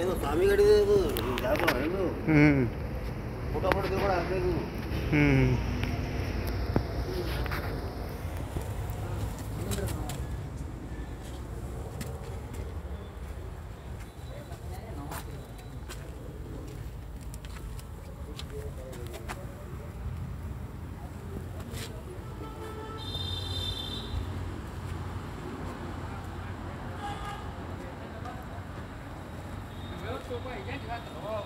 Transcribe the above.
ಏನು ಸ್ವಾಮಿಗಳಿದೆ ಇದು ಜಾಗ ಫೋಟೋ ಹೊಡೆದು ಕೂಡ ಹಾಕಬೇಕು ಹ್ಞೂ Coba, iya.